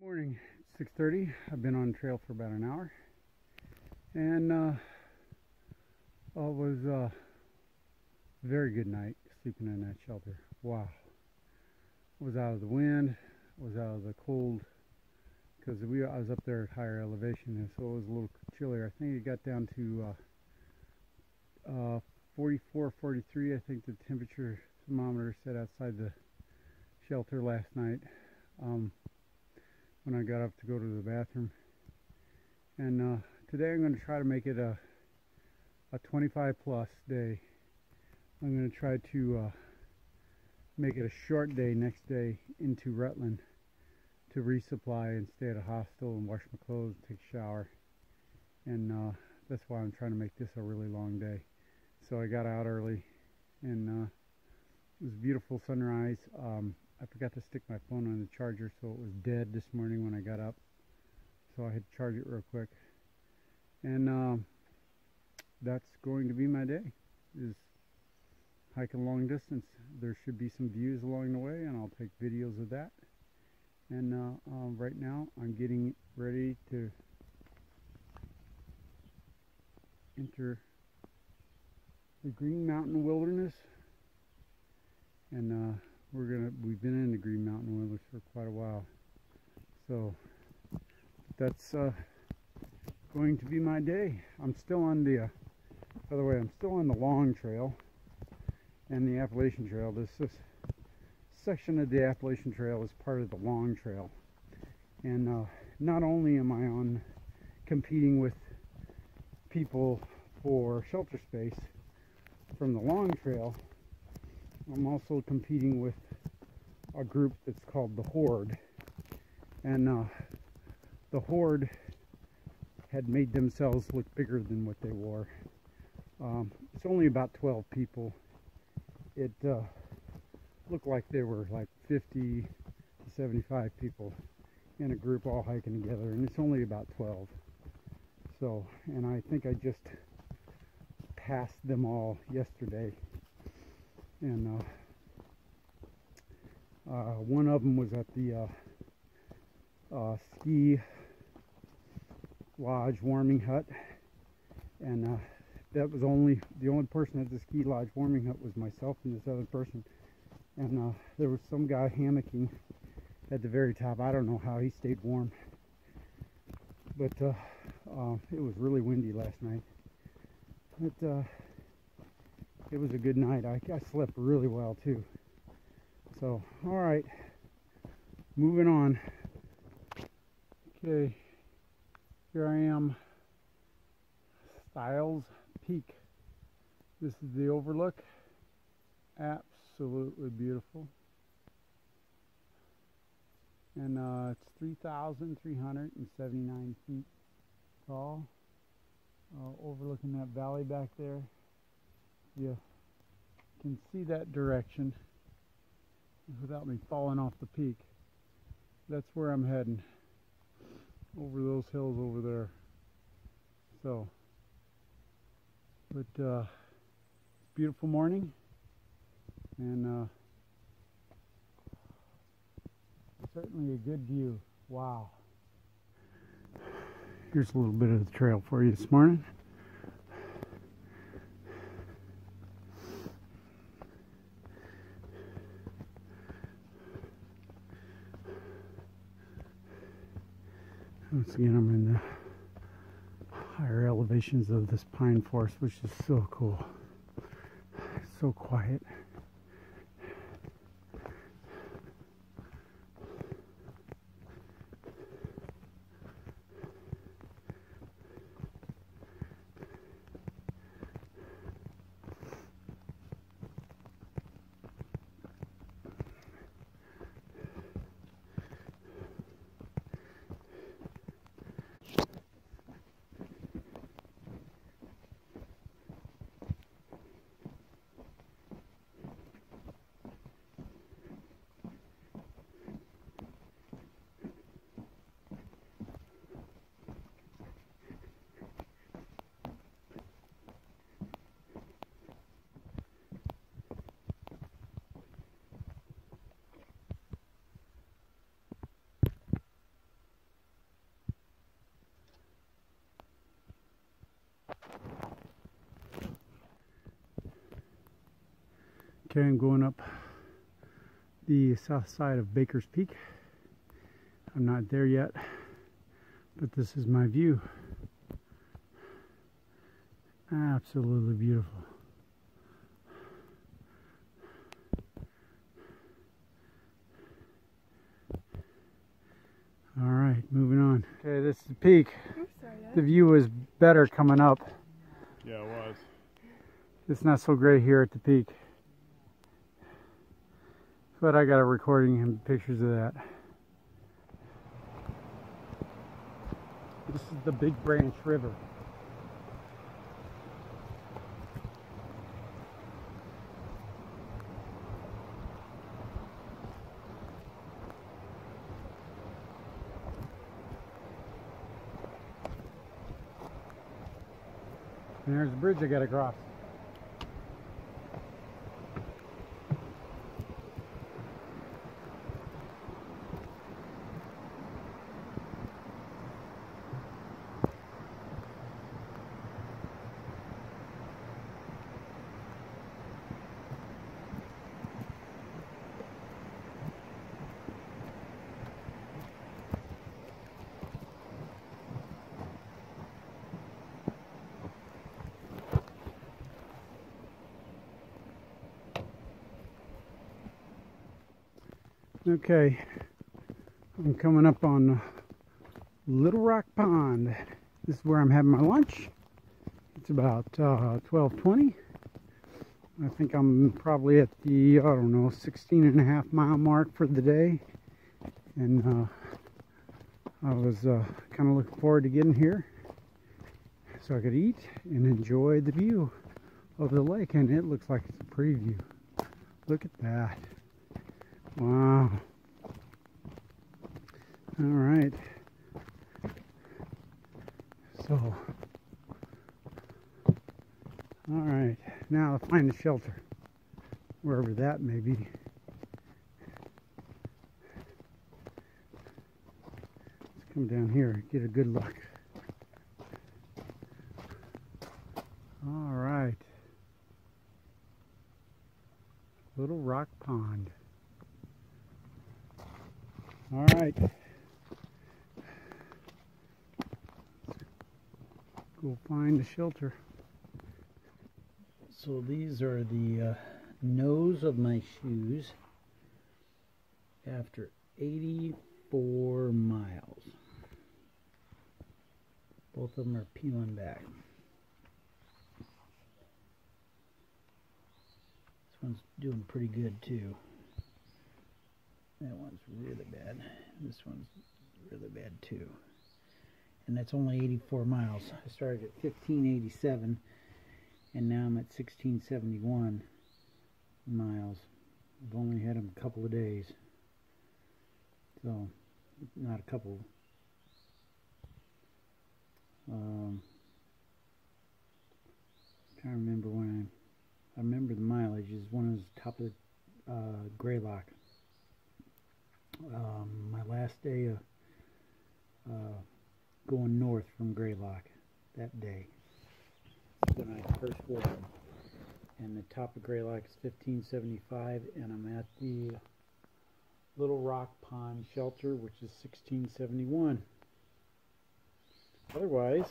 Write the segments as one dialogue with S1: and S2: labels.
S1: Morning, 6.30. I've been on trail for about an hour. And uh, it was a very good night sleeping in that shelter. Wow. I was out of the wind, I was out of the cold, because we I was up there at higher elevation, and so it was a little chillier. I think it got down to uh, uh, 44, 43. I think the temperature thermometer set outside the shelter last night. Um, when I got up to go to the bathroom. And uh, today I'm going to try to make it a, a 25 plus day. I'm going to try to uh, make it a short day next day into Rutland to resupply and stay at a hostel and wash my clothes and take a shower. And uh, that's why I'm trying to make this a really long day. So I got out early and uh, it was a beautiful sunrise. Um, I forgot to stick my phone on the charger so it was dead this morning when I got up. So I had to charge it real quick. And um, that's going to be my day. Is hiking long distance. There should be some views along the way and I'll take videos of that. And uh, uh, right now I'm getting ready to enter the Green Mountain Wilderness and uh, we're gonna we've been in the Green Mountain Oilers for quite a while. So that's uh, going to be my day. I'm still on the uh, by the way I'm still on the long trail and the Appalachian Trail. This, this section of the Appalachian Trail is part of the long trail. And uh, not only am I on competing with people for shelter space from the long trail I'm also competing with a group that's called the Horde. And uh, the Horde had made themselves look bigger than what they were. Um, it's only about 12 people. It uh, looked like there were like 50 to 75 people in a group all hiking together, and it's only about 12. So, and I think I just passed them all yesterday and uh, uh, one of them was at the uh, uh, ski lodge warming hut. And uh, that was only the only person at the ski lodge warming hut was myself and this other person. And there was some guy hammocking at the very top. I don't know how he stayed warm. But it was really windy last night. But it was a good night. I, I slept really well too. So, all right, moving on. Okay, here I am, Styles Peak. This is the overlook. Absolutely beautiful. And uh, it's 3,379 feet tall, uh, overlooking that valley back there you can see that direction without me falling off the peak. That's where I'm heading. Over those hills over there. So, but uh, beautiful morning and uh, certainly a good view. Wow. Here's a little bit of the trail for you this morning. Again, I'm in the higher elevations of this pine forest, which is so cool. so quiet. Okay, I'm going up the south side of Baker's Peak. I'm not there yet, but this is my view. Absolutely beautiful. All right, moving on. Okay, this is the peak.
S2: Oops, sorry,
S1: The view was better coming up.
S3: Yeah, it was.
S1: It's not so great here at the peak. But I got a recording and pictures of that. This is the Big Branch River. And there's a bridge I gotta cross. Okay, I'm coming up on Little Rock Pond. This is where I'm having my lunch. It's about uh, 12:20. I think I'm probably at the I don't know 16 and a half mile mark for the day, and uh, I was uh, kind of looking forward to getting here so I could eat and enjoy the view of the lake. And it looks like it's a preview. Look at that. Wow. All right. So, all right. Now find a shelter, wherever that may be. Let's come down here, get a good look. All right. Little Rock Pond. All right. Go find the shelter.
S4: So these are the uh, nose of my shoes after 84 miles. Both of them are peeling back. This one's doing pretty good too. That one's really bad. This one's really bad too. And that's only 84 miles. I started at 1587 and now I'm at 1671 miles. I've only had them a couple of days. So, not a couple. Um, trying to remember when I, I remember the mileage is one of the top of the uh, Greylock um, my last day of uh, going north from Greylock that day when I first them. And the top of Greylock is 1575, and I'm at the Little Rock Pond Shelter, which is 1671. Otherwise,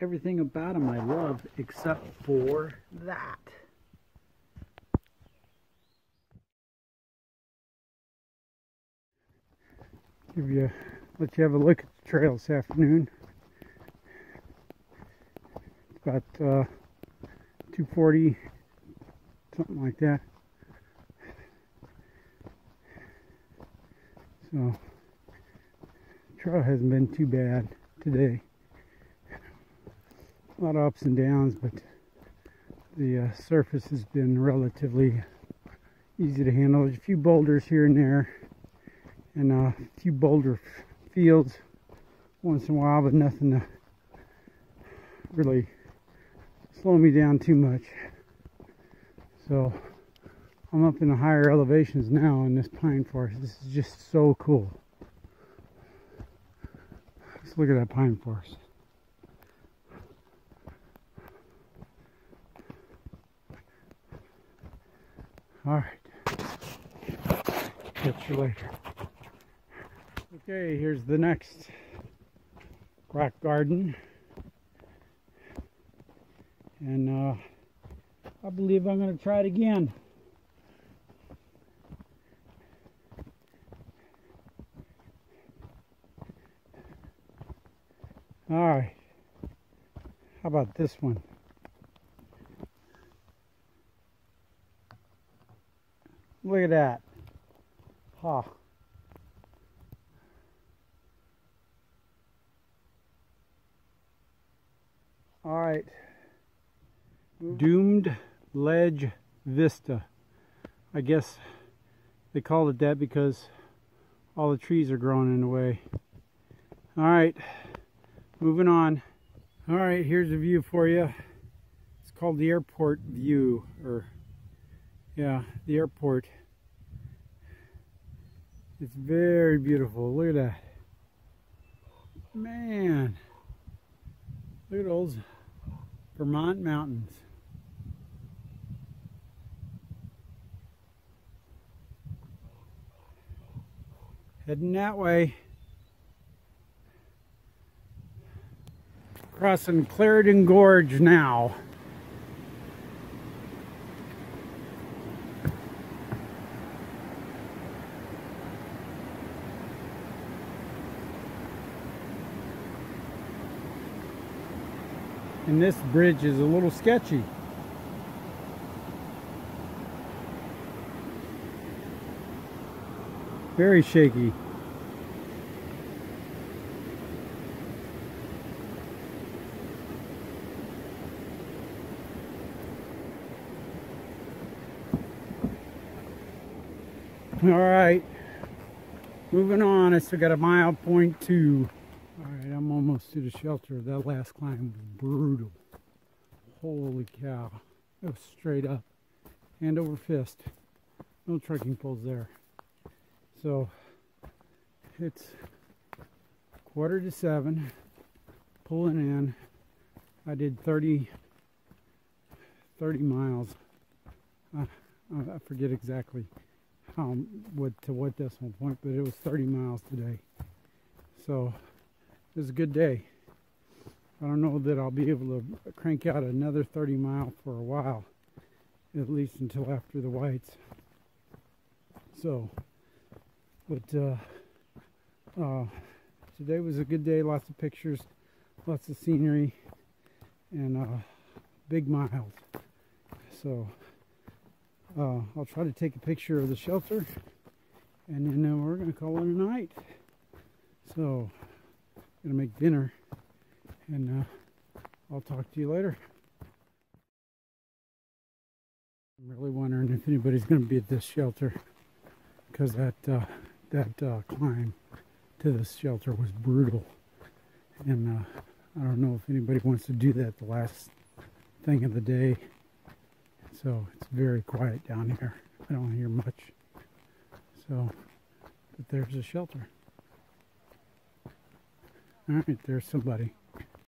S4: everything about them I love except for that.
S1: Give you, let you have a look at the trail this afternoon. It's about uh, 240, something like that. So, trail hasn't been too bad today. A lot of ups and downs, but the uh, surface has been relatively easy to handle. There's a few boulders here and there and a few boulder fields once in a while, but nothing to really slow me down too much. So I'm up in the higher elevations now in this pine forest. This is just so cool. Let's look at that pine forest. All right. Catch you later. Okay, here's the next rock garden. And uh, I believe I'm going to try it again. All right. How about this one? Look at that. All right. Doomed Ledge Vista. I guess they called it that because all the trees are growing in the way. All right, moving on. All right, here's a view for you. It's called the airport view, or yeah, the airport. It's very beautiful. Look at that. Man, look at those Vermont mountains. Heading that way. Crossing Clarendon Gorge now. And this bridge is a little sketchy. Very shaky. All right, moving on. I still got a mile point two. Right, to the shelter. That last climb was brutal. Holy cow. It was straight up, hand over fist. No trekking poles there. So it's quarter to seven, pulling in. I did 30, 30 miles. I forget exactly how what to what decimal point, but it was 30 miles today. So it was a good day. I don't know that I'll be able to crank out another 30 mile for a while, at least until after the whites. So, but uh, uh, today was a good day. Lots of pictures, lots of scenery, and uh, big miles. So. Uh, I'll try to take a picture of the shelter and then uh, we're going to call it a night. So, to make dinner and uh, I'll talk to you later. I'm really wondering if anybody's to be at this shelter because that uh, that uh, climb to this shelter was brutal, and uh, I don't know if anybody wants to do that the last thing of the day. So it's very quiet down here. I don't hear much. So, but there's a shelter. All right, there's somebody.